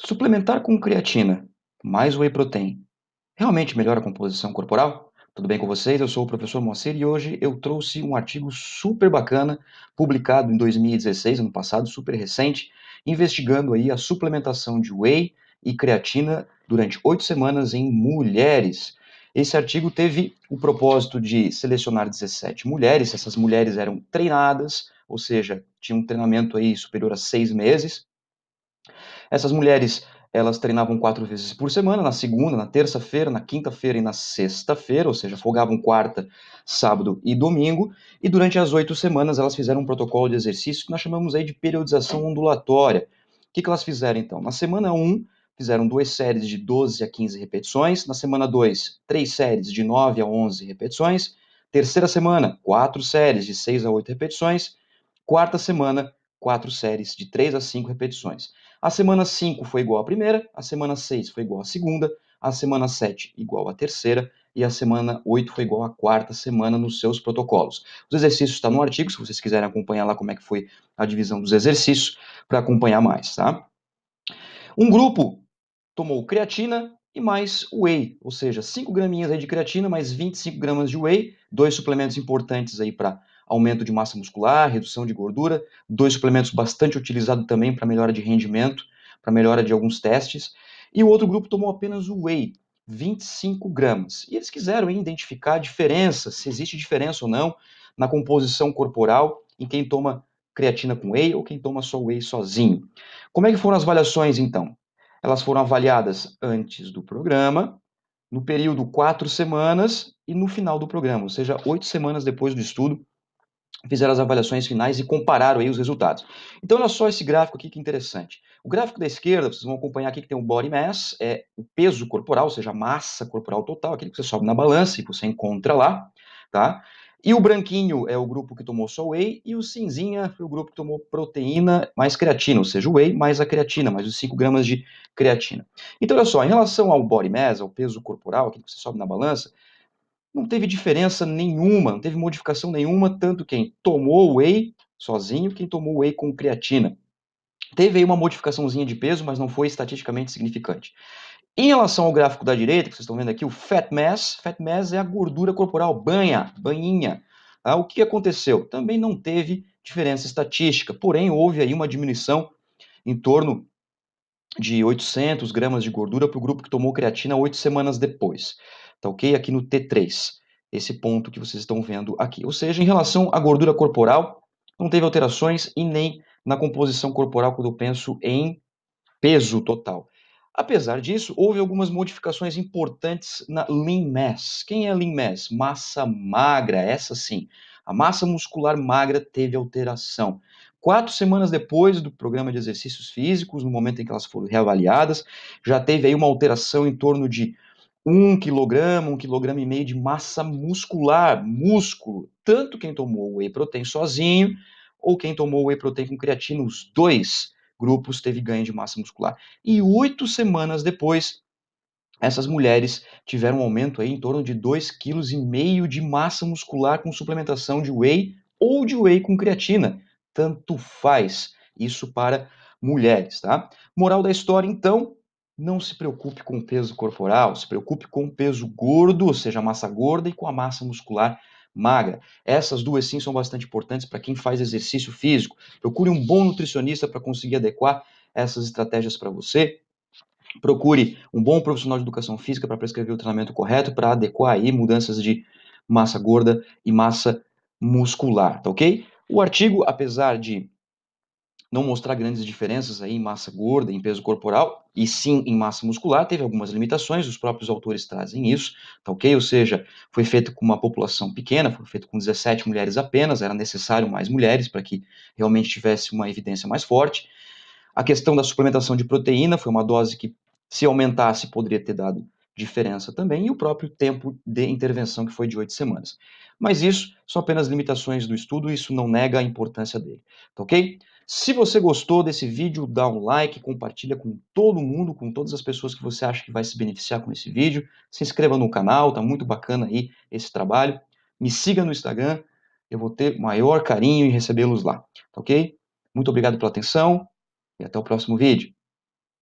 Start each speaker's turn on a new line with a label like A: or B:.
A: Suplementar com creatina mais whey protein realmente melhora a composição corporal? Tudo bem com vocês? Eu sou o professor Moacir e hoje eu trouxe um artigo super bacana, publicado em 2016, ano passado, super recente, investigando aí a suplementação de whey e creatina durante oito semanas em mulheres. Esse artigo teve o propósito de selecionar 17 mulheres, essas mulheres eram treinadas, ou seja, tinham um treinamento aí superior a seis meses, essas mulheres, elas treinavam quatro vezes por semana, na segunda, na terça-feira, na quinta-feira e na sexta-feira, ou seja, folgavam quarta, sábado e domingo, e durante as oito semanas elas fizeram um protocolo de exercício que nós chamamos aí de periodização ondulatória. O que, que elas fizeram então? Na semana 1, fizeram duas séries de 12 a 15 repetições, na semana 2, três séries de 9 a 11 repetições, terceira semana, quatro séries de 6 a 8 repetições, quarta semana, quatro séries de 3 a 5 repetições. A semana 5 foi igual à primeira, a semana 6 foi igual à segunda, a semana 7 igual à terceira e a semana 8 foi igual à quarta semana nos seus protocolos. Os exercícios estão no artigo, se vocês quiserem acompanhar lá como é que foi a divisão dos exercícios, para acompanhar mais, tá? Um grupo tomou creatina e mais whey, ou seja, 5 graminhas aí de creatina mais 25 gramas de whey, dois suplementos importantes aí para aumento de massa muscular, redução de gordura, dois suplementos bastante utilizados também para melhora de rendimento, para melhora de alguns testes, e o outro grupo tomou apenas o whey, 25 gramas. E eles quiseram identificar a diferença, se existe diferença ou não na composição corporal em quem toma creatina com whey ou quem toma só whey sozinho. Como é que foram as avaliações então? Elas foram avaliadas antes do programa, no período quatro semanas e no final do programa, ou seja, oito semanas depois do estudo, fizeram as avaliações finais e compararam aí os resultados. Então, olha só esse gráfico aqui que interessante. O gráfico da esquerda, vocês vão acompanhar aqui que tem o body mass, é o peso corporal, ou seja, a massa corporal total, aquele que você sobe na balança e você encontra lá, tá? E o branquinho é o grupo que tomou só whey, e o cinzinha foi o grupo que tomou proteína mais creatina, ou seja, o whey mais a creatina, mais os 5 gramas de creatina. Então, olha só, em relação ao body mass, ao peso corporal, aquele que você sobe na balança, não teve diferença nenhuma, não teve modificação nenhuma, tanto quem tomou whey sozinho, quem tomou whey com creatina. Teve aí uma modificaçãozinha de peso, mas não foi estatisticamente significante. Em relação ao gráfico da direita, que vocês estão vendo aqui, o fat mass, fat mass é a gordura corporal, banha, banhinha. Ah, o que aconteceu? Também não teve diferença estatística, porém houve aí uma diminuição em torno de 800 gramas de gordura para o grupo que tomou creatina oito semanas depois tá ok? Aqui no T3, esse ponto que vocês estão vendo aqui. Ou seja, em relação à gordura corporal, não teve alterações e nem na composição corporal quando eu penso em peso total. Apesar disso, houve algumas modificações importantes na lean mass. Quem é lean mass? Massa magra, essa sim. A massa muscular magra teve alteração. Quatro semanas depois do programa de exercícios físicos, no momento em que elas foram reavaliadas, já teve aí uma alteração em torno de um quilograma, um quilograma e meio de massa muscular, músculo, tanto quem tomou whey protein sozinho ou quem tomou whey protein com creatina, os dois grupos teve ganho de massa muscular. E oito semanas depois, essas mulheres tiveram um aumento aí em torno de 2,5 kg de massa muscular com suplementação de whey ou de whey com creatina. Tanto faz isso para mulheres, tá? Moral da história, então, não se preocupe com o peso corporal, se preocupe com o peso gordo, ou seja, a massa gorda, e com a massa muscular magra. Essas duas sim são bastante importantes para quem faz exercício físico. Procure um bom nutricionista para conseguir adequar essas estratégias para você. Procure um bom profissional de educação física para prescrever o treinamento correto para adequar aí mudanças de massa gorda e massa muscular, tá ok? O artigo, apesar de não mostrar grandes diferenças aí em massa gorda, em peso corporal, e sim em massa muscular, teve algumas limitações, os próprios autores trazem isso, tá ok? Ou seja, foi feito com uma população pequena, foi feito com 17 mulheres apenas, era necessário mais mulheres para que realmente tivesse uma evidência mais forte. A questão da suplementação de proteína foi uma dose que, se aumentasse, poderia ter dado diferença também, e o próprio tempo de intervenção, que foi de oito semanas. Mas isso são apenas limitações do estudo, isso não nega a importância dele, tá ok? Se você gostou desse vídeo, dá um like, compartilha com todo mundo, com todas as pessoas que você acha que vai se beneficiar com esse vídeo. Se inscreva no canal, tá muito bacana aí esse trabalho. Me siga no Instagram, eu vou ter maior carinho em recebê-los lá, tá ok? Muito obrigado pela atenção e até o próximo vídeo.